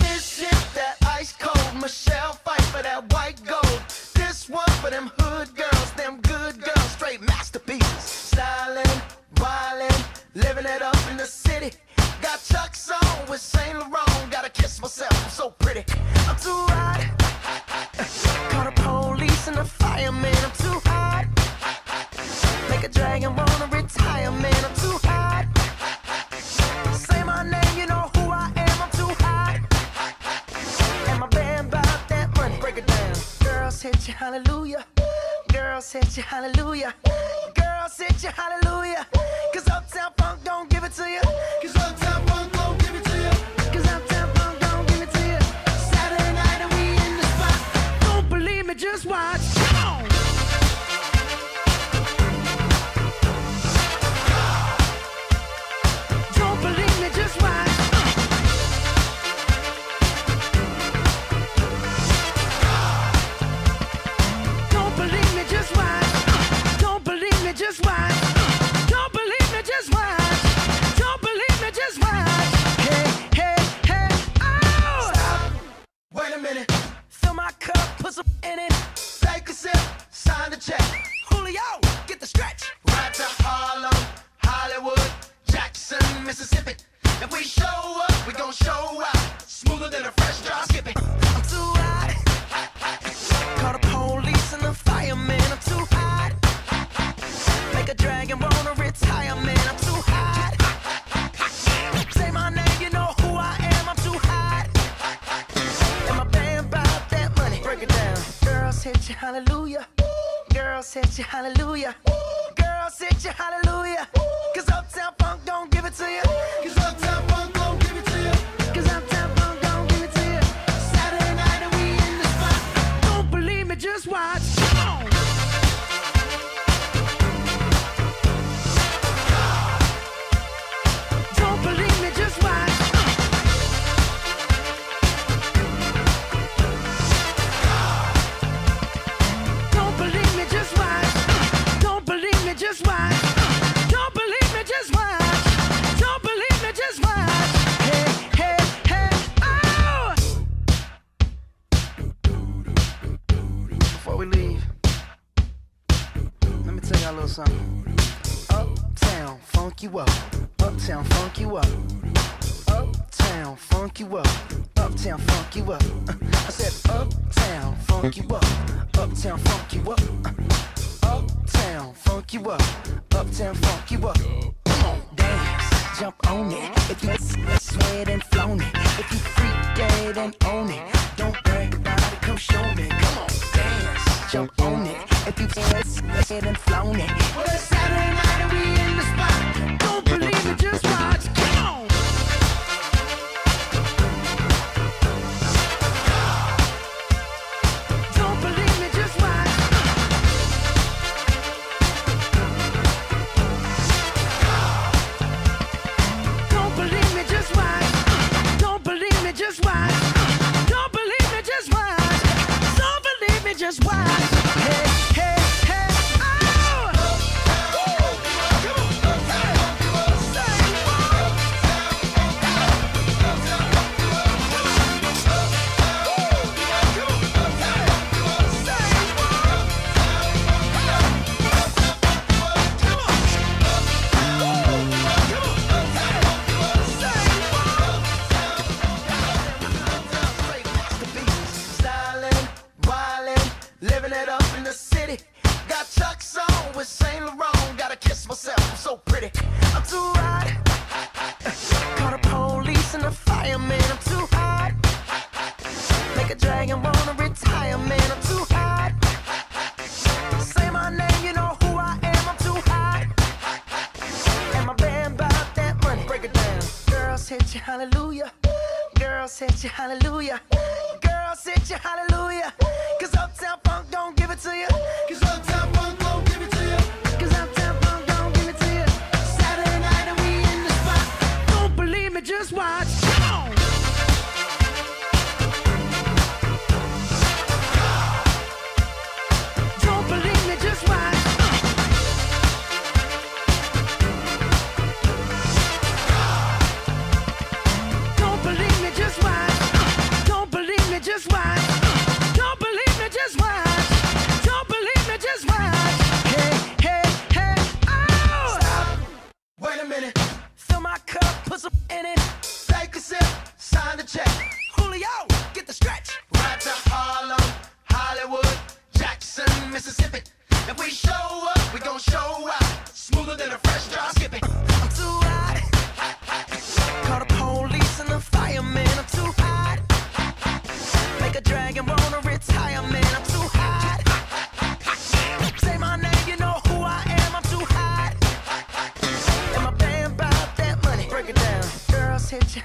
This is that ice cold Michelle Pfeiffer that white gold. This one for them hood girls, them good girls, straight masterpieces. Styling, wildin', living it up in the city. Got Chuck's on with Saint Laurent. Gotta kiss myself, I'm so pretty. I'm too hot. Hallelujah. Girls hit you, hallelujah. Girls hit you, hallelujah. Hit you, hallelujah. Girls hit you, hallelujah. Cause Uptown Funk don't give it to you. Cause Uptown little something. Uptown, funk you up. Uptown, funk you up. Uptown, funk you up. Uptown, funk you up. Uh, I said, Uptown, funk you up. Uptown, funk you up. Uh, Uptown, funk you up. Uptown, funk you up. Come on, dance, jump on it. If you sweat and flown it. If you freak dead and own it. Don't brag about it, come show me. Come on, dance, jump on it. If you sweat and flown it. I'm too hot. The police and the fireman. I'm too hot. Make a dragon wanna retire, man. I'm too hot. Say my name, you know who I am. I'm too hot. And my that money. Break it down. You, hallelujah. Girls hit you, hallelujah. You, hallelujah. Cause Uptown Funk don't give it to you. Cause Uptown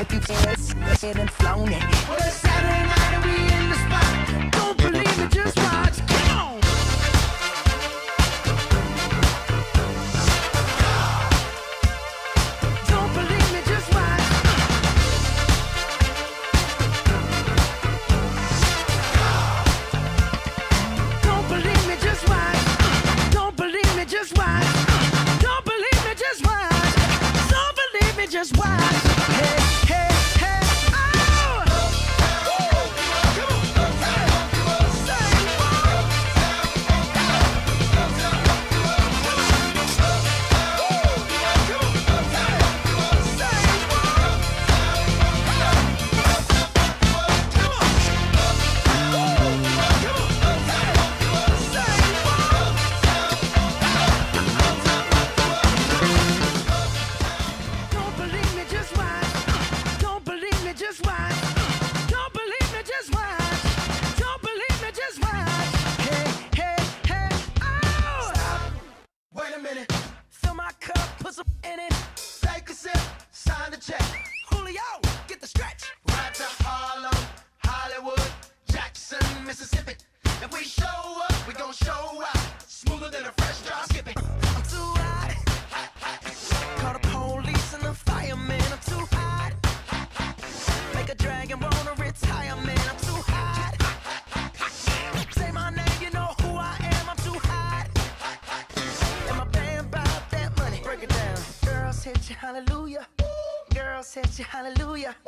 If you sweat and flown it. Well, it's Saturday night and we hallelujah.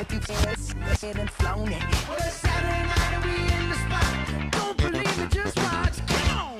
If you sweat and flown it. Well, it's Saturday night and we in the spot. Don't believe me, just watch. Come on.